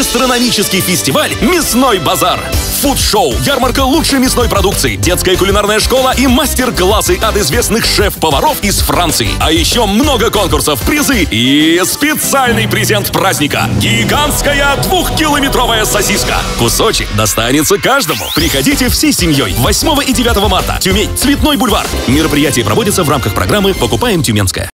гастрономический фестиваль «Мясной базар». Фуд-шоу, ярмарка лучшей мясной продукции, детская кулинарная школа и мастер-классы от известных шеф-поваров из Франции. А еще много конкурсов, призы и специальный презент праздника. Гигантская двухкилометровая сосиска. Кусочек достанется каждому. Приходите всей семьей 8 и 9 марта. Тюмень, Цветной бульвар. Мероприятие проводится в рамках программы «Покупаем Тюменское».